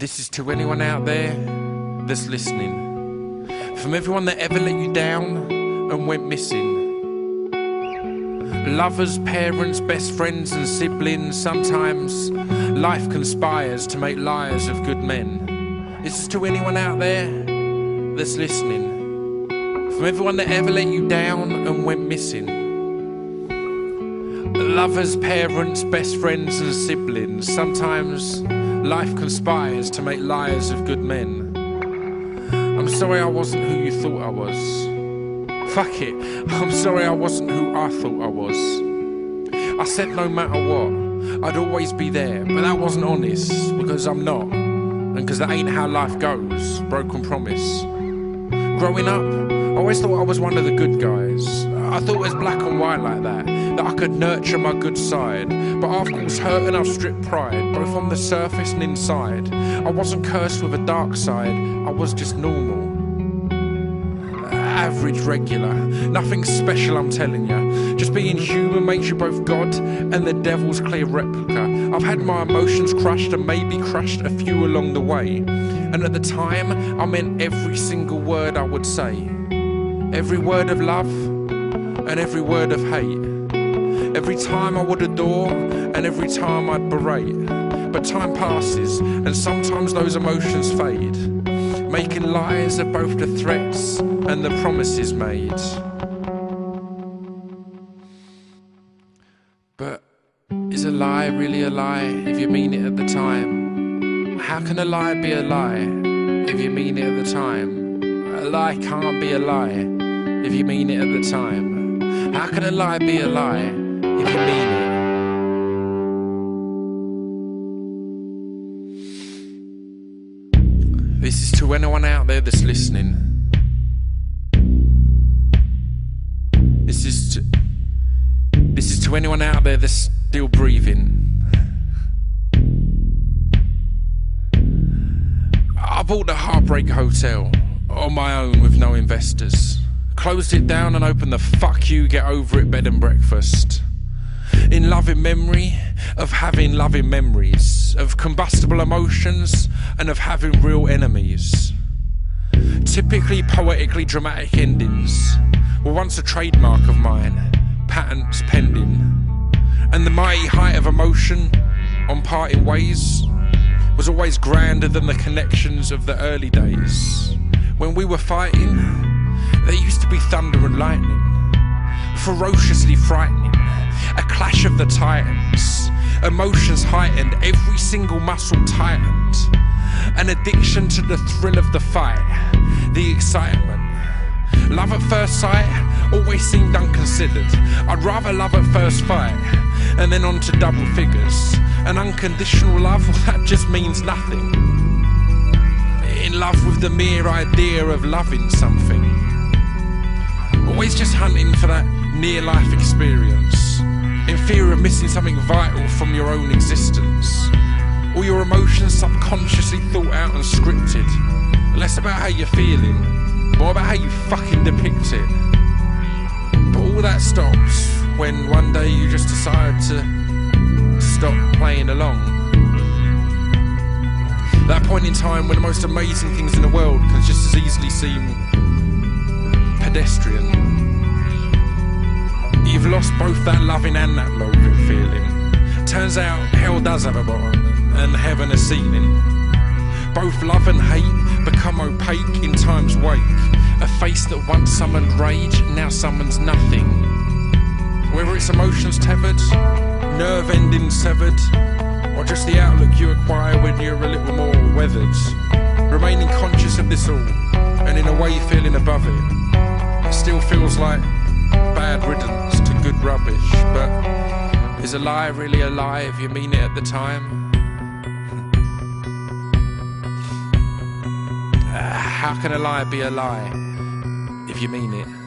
This is to anyone out there that's listening. From everyone that ever let you down and went missing. Lovers, parents, best friends, and siblings. Sometimes life conspires to make liars of good men. This is to anyone out there that's listening. From everyone that ever let you down and went missing. Lovers, parents, best friends, and siblings. Sometimes life conspires to make liars of good men. I'm sorry I wasn't who you thought I was. Fuck it. I'm sorry I wasn't who I thought I was. I said no matter what, I'd always be there, but that wasn't honest because I'm not. And because that ain't how life goes. Broken promise. Growing up, always thought I was one of the good guys. I thought it was black and white like that, that I could nurture my good side. But after it was hurt and I've stripped pride, both on the surface and inside. I wasn't cursed with a dark side, I was just normal. Average, regular, nothing special, I'm telling you. Just being human makes you both God and the devil's clear replica. I've had my emotions crushed and maybe crushed a few along the way. And at the time, I meant every single word I would say. Every word of love and every word of hate. Every time I would adore and every time I'd berate. But time passes and sometimes those emotions fade, making lies of both the threats and the promises made. But is a lie really a lie if you mean it at the time? How can a lie be a lie if you mean it at the time? A lie can't be a lie if you mean it at the time. How can a lie be a lie if you mean it? This is to anyone out there that's listening. This is to, this is to anyone out there that's still breathing. I bought the Heartbreak Hotel on my own with no investors. Closed it down and opened the fuck you, get over it bed and breakfast. In loving memory of having loving memories, of combustible emotions and of having real enemies. Typically poetically dramatic endings were once a trademark of mine, patents pending. And the mighty height of emotion on parting ways was always grander than the connections of the early days. When we were fighting, there used to be thunder and lightning, ferociously frightening, a clash of the titans, emotions heightened, every single muscle tightened, an addiction to the thrill of the fight, the excitement. Love at first sight always seemed unconsidered. I'd rather love at first fight and then on to double figures. An unconditional love, well, that just means nothing. In love with the mere idea of loving something. Always just hunting for that near life experience. In fear of missing something vital from your own existence. All your emotions subconsciously thought out and scripted. Less about how you're feeling, more about how you fucking depict it. But all that stops when one day you just decide to stop playing along. That point in time when the most amazing things in the world can just as easily seem pedestrian. You've lost both that loving and that loathing feeling. Turns out hell does have a bottom and heaven a ceiling. Both love and hate become opaque in time's wake. A face that once summoned rage now summons nothing. Whether it's emotions tethered, nerve endings severed, or just the outlook you acquire when you're a little more weathered. Remaining conscious of this all, and in a way feeling above it. It still feels like bad riddance to good rubbish, but is a lie really a lie if you mean it at the time? Ah, how can a lie be a lie if you mean it?